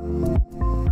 Música